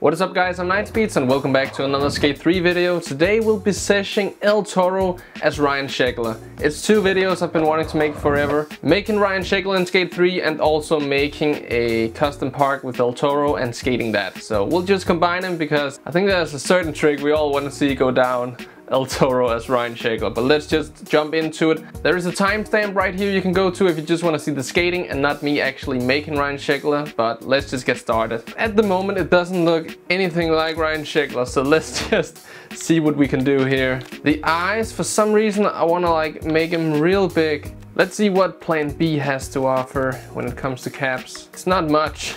What is up guys, I'm Nightspeeds and welcome back to another Skate 3 video. Today we'll be seshing El Toro as Ryan Sheckler. It's two videos I've been wanting to make forever. Making Ryan Sheckler in Skate 3 and also making a custom park with El Toro and skating that. So we'll just combine them because I think there's a certain trick we all want to see go down El Toro as Ryan Sheckler. But let's just jump into it. There is a timestamp right here you can go to if you just want to see the skating and not me actually making Ryan Sheckler. But let's just get started. At the moment it doesn't look anything like Ryan Sheckler, so let's just see what we can do here. The eyes, for some reason I want to like make them real big. Let's see what Plan B has to offer when it comes to caps. It's not much.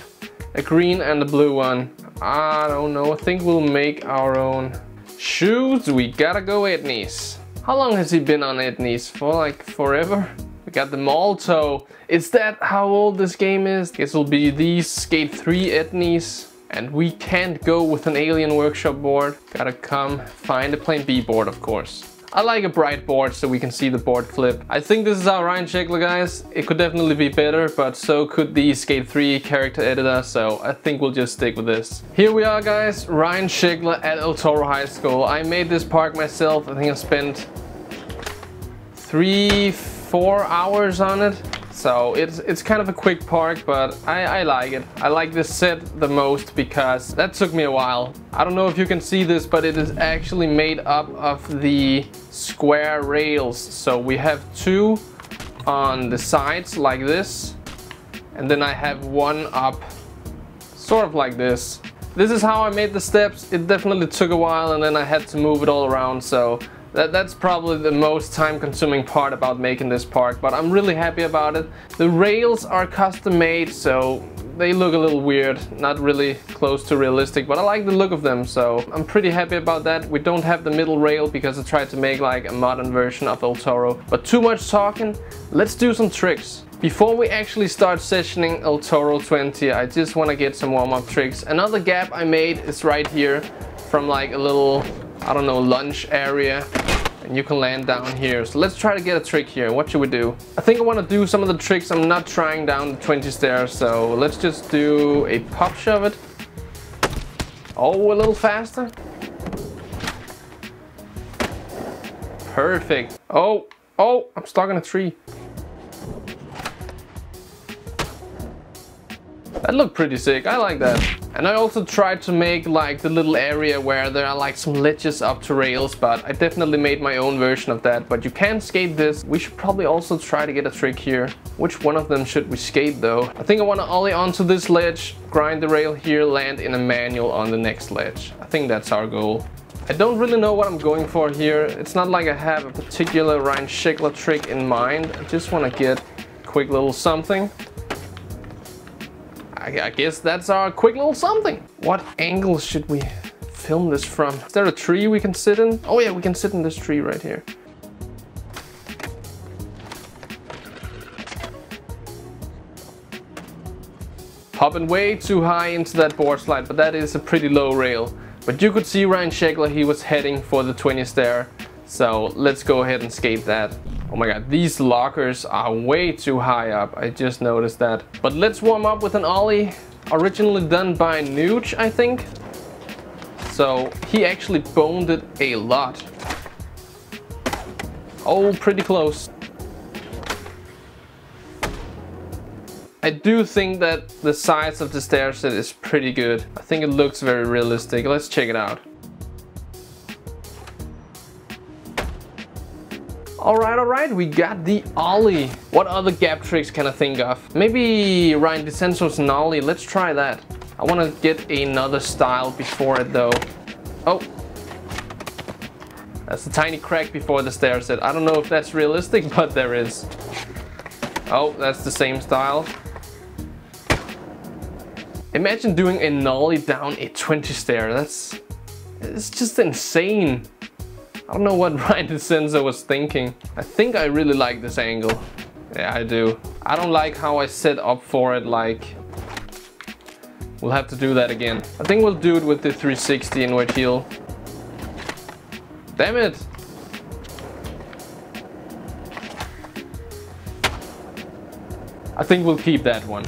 A green and a blue one. I don't know, I think we'll make our own. Shoes, we gotta go Etnies. How long has he been on Etnies? For like forever? We got the Malto. Is that how old this game is? Guess it'll be these Skate 3 Etnies. And we can't go with an Alien Workshop board. Gotta come find a Plan B board, of course. I like a bright board so we can see the board flip. I think this is our Ryan Sheckler guys. It could definitely be better, but so could the Skate 3 character editor, so I think we'll just stick with this. Here we are guys, Ryan Sheckler at El Toro High School. I made this park myself. I think I spent three, four hours on it. So it's, it's kind of a quick park, but I, I like it. I like this set the most because that took me a while. I don't know if you can see this, but it is actually made up of the square rails. So we have two on the sides like this, and then I have one up sort of like this. This is how I made the steps. It definitely took a while and then I had to move it all around. So that, that's probably the most time consuming part about making this park, but I'm really happy about it. The rails are custom made, so they look a little weird, not really close to realistic, but I like the look of them, so I'm pretty happy about that. We don't have the middle rail because I tried to make like a modern version of El Toro. But too much talking, let's do some tricks. Before we actually start sessioning El Toro 20, I just want to get some warm-up tricks. Another gap I made is right here from like a little I don't know, lunch area and you can land down here. So let's try to get a trick here. What should we do? I think I want to do some of the tricks. I'm not trying down the 20 stairs, so let's just do a pop shove it. Oh, a little faster. Perfect. Oh, oh, I'm stuck in a tree. That looked pretty sick, I like that. And I also tried to make like the little area where there are like some ledges up to rails, but I definitely made my own version of that. But you can skate this. We should probably also try to get a trick here. Which one of them should we skate though? I think I want to ollie onto this ledge, grind the rail here, land in a manual on the next ledge. I think that's our goal. I don't really know what I'm going for here. It's not like I have a particular Ryan Sheckler trick in mind. I just want to get a quick little something. I, guess that's our quick little something. What angle should we film this from? Is there a tree we can sit in? Oh yeah, we can sit in this tree right here. Hopping way too high into that board slide, but that is a pretty low rail. But you could see Ryan Sheckler, he was heading for the 20 stair. So let's go ahead and skate that. Oh my god, these lockers are way too high up. I just noticed that. But let's warm up with an ollie. Originally done by Nuge, I think. So he actually boned it a lot. Oh, pretty close. I do think that the size of the stair set is pretty good. I think it looks very realistic. Let's check it out. Alright, alright, we got the Ollie. What other gap tricks can I think of? Maybe Ryan DeCenzo's Nollie, let's try that. I want to get another style before it though. Oh. That's a tiny crack before the stair set. I don't know if that's realistic, but there is. Oh, that's the same style. Imagine doing a nollie down a 20 stair. That's... It's just insane. I don't know what Ryan DeCenzo was thinking. I think I really like this angle. Yeah, I do. I don't like how I set up for it like... We'll have to do that again. I think we'll do it with the 360 inward heel. Damn it! I think we'll keep that one.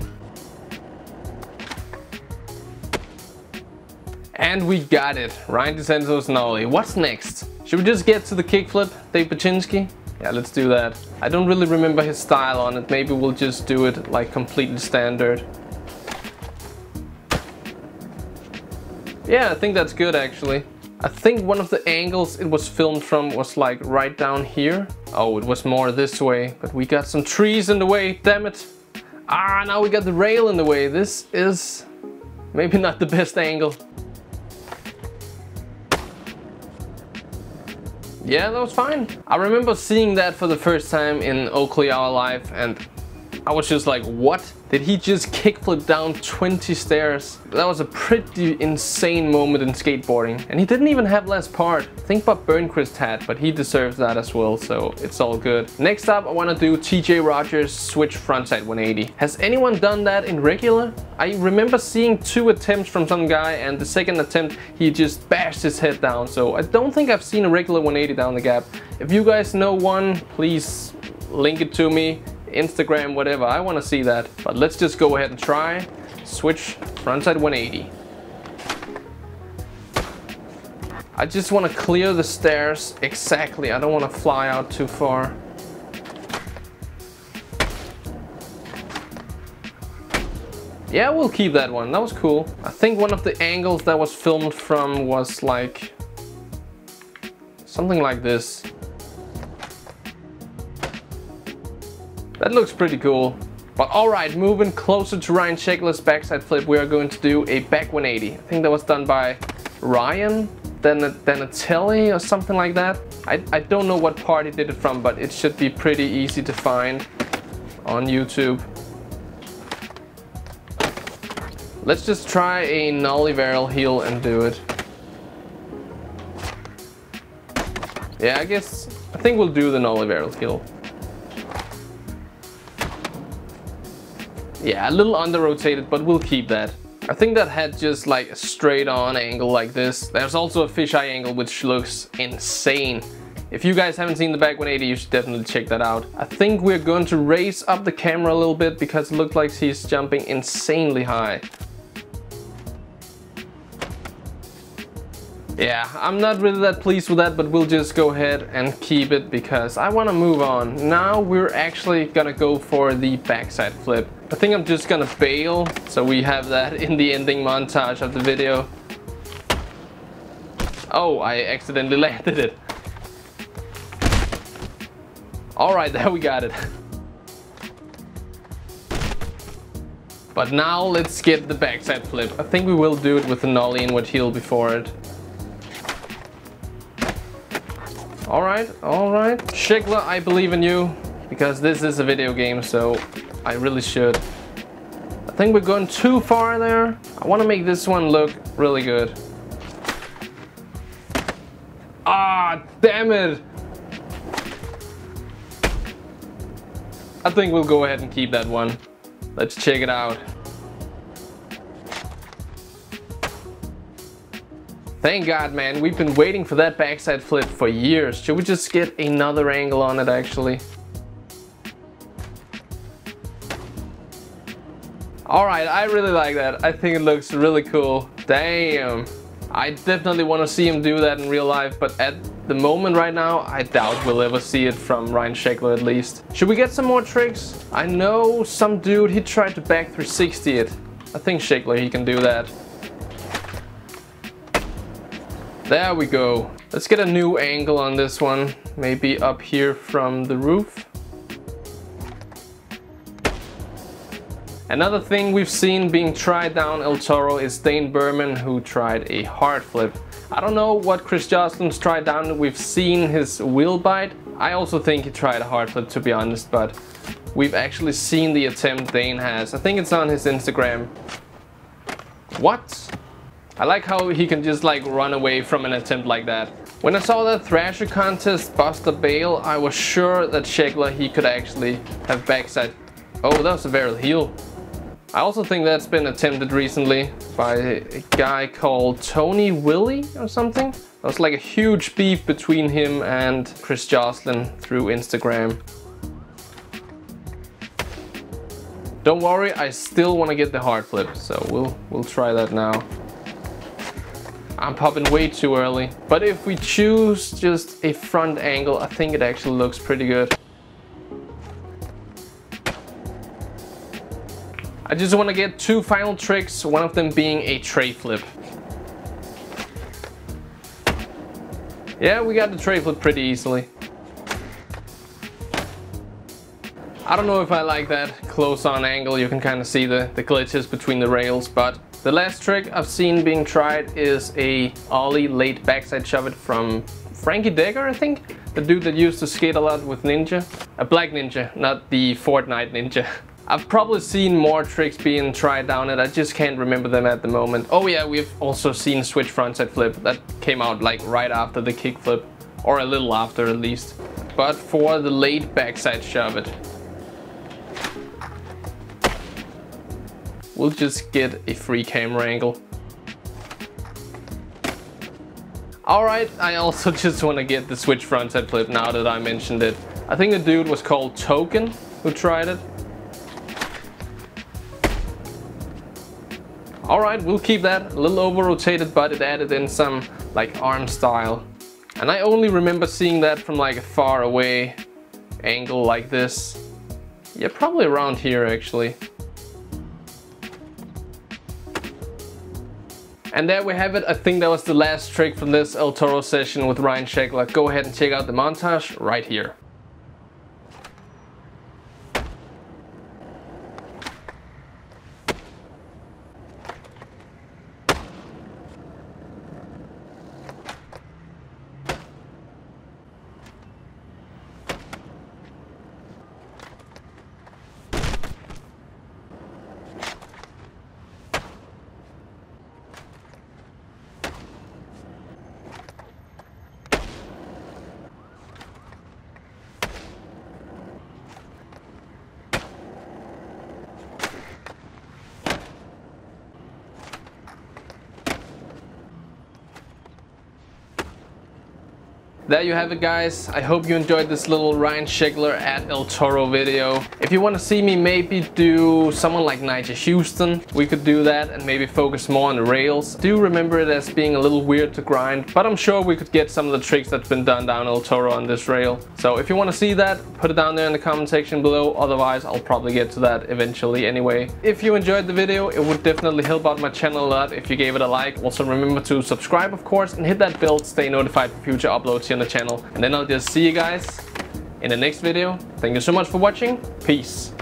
And we got it, Ryan DeCenzo's Nollie. What's next? Should we just get to the kickflip, Dave Bachinsky? Yeah, let's do that. I don't really remember his style on it. Maybe we'll just do it like completely standard. Yeah, I think that's good actually. I think one of the angles it was filmed from was like right down here. Oh, it was more this way, but we got some trees in the way, damn it. Ah, now we got the rail in the way. This is maybe not the best angle. Yeah, that was fine. I remember seeing that for the first time in Oakley Hour Live and I was just like, what? Did he just kickflip down 20 stairs? That was a pretty insane moment in skateboarding. And he didn't even have less part. Think what Burnquist had, but he deserves that as well, so it's all good. Next up, I want to do TJ Rogers switch frontside 180. Has anyone done that in regular? I remember seeing two attempts from some guy and the second attempt he just bashed his head down, so I don't think I've seen a regular 180 down the gap. If you guys know one, please link it to me. Instagram, whatever. I want to see that. But let's just go ahead and try. Switch frontside 180. I just want to clear the stairs exactly. I don't want to fly out too far. Yeah, we'll keep that one. That was cool. I think one of the angles that was filmed from was like something like this. That looks pretty cool. But alright, moving closer to Ryan Sheckler's backside flip, we are going to do a back 180. I think that was done by Ryan Donatelli or something like that. I, I don't know what part he did it from, but it should be pretty easy to find on YouTube. Let's just try a nollie varial heel and do it. Yeah, I guess, I think we'll do the nollie varial heel. Yeah, a little under rotated, but we'll keep that. I think that had just like a straight on angle like this. There's also a fisheye angle which looks insane. If you guys haven't seen the back 180, you should definitely check that out. I think we're going to raise up the camera a little bit because it looks like he's jumping insanely high. Yeah, I'm not really that pleased with that, but we'll just go ahead and keep it because I want to move on. Now we're actually gonna go for the backside flip. I think I'm just gonna bail, so we have that in the ending montage of the video. Oh, I accidentally landed it. Alright, there we got it. But now let's get the backside flip. I think we will do it with the nollie inward heel before it. Alright, alright. Sheckler, I believe in you. Because this is a video game, so I really should. I think we're going too far there. I want to make this one look really good. Ah, damn it! I think we'll go ahead and keep that one. Let's check it out. Thank God, man. We've been waiting for that backside flip for years. Should we just get another angle on it, actually? Alright, I really like that. I think it looks really cool. Damn. I definitely want to see him do that in real life, but at the moment right now, I doubt we'll ever see it from Ryan Sheckler at least. Should we get some more tricks? I know some dude, he tried to back 360 it. I think Sheckler, he can do that. There we go. Let's get a new angle on this one. Maybe up here from the roof. Another thing we've seen being tried down El Toro is Dane Burman who tried a hard flip. I don't know what Chris Joslin's tried down. We've seen his wheel bite. I also think he tried a hard flip to be honest, but we've actually seen the attempt Dane has. I think it's on his Instagram. What? I like how he can just like run away from an attempt like that. When I saw that Thrasher contest Bust or Bail, I was sure that Sheckler he could actually have backside. Oh, that was a varial heel. I also think that's been attempted recently by a guy called Tony Willie or something. There was like a huge beef between him and Chris Joslin through Instagram. Don't worry, I still want to get the hard flip, so we'll we'll try that now. I'm popping way too early. But if we choose just a front angle, I think it actually looks pretty good. I just want to get two final tricks, one of them being a tre flip. Yeah, we got the tre flip pretty easily. I don't know if I like that close on angle, you can kind of see the, the glitches between the rails, but the last trick I've seen being tried is a ollie late backside shove it from Frankie Degger, I think? The dude that used to skate a lot with Ninja. A black ninja, not the Fortnite ninja. I've probably seen more tricks being tried down it, I just can't remember them at the moment. Oh yeah, we've also seen switch frontside flip, that came out like right after the kickflip, or a little after at least. But for the late backside shove it, we'll just get a free camera angle. Alright, I also just want to get the switch frontside flip now that I mentioned it. I think the dude was called Token who tried it. Alright, we'll keep that. A little over rotated, but it added in some like arm style. And I only remember seeing that from like a far away angle like this. Yeah, probably around here actually. And there we have it. I think that was the last trick from this El Toro session with Ryan Sheckler. Go ahead and check out the montage right here. There you have it guys. I hope you enjoyed this little Ryan Sheckler at El Toro video. If you want to see me maybe do someone like Nyjah Houston, we could do that and maybe focus more on the rails. Do remember it as being a little weird to grind, but I'm sure we could get some of the tricks that's been done down El Toro on this rail. So if you want to see that, put it down there in the comment section below. Otherwise, I'll probably get to that eventually anyway. If you enjoyed the video, it would definitely help out my channel a lot if you gave it a like. Also remember to subscribe, of course, and hit that bell to stay notified for future uploads on the channel. And then I'll just see you guys in the next video. Thank you so much for watching. Peace.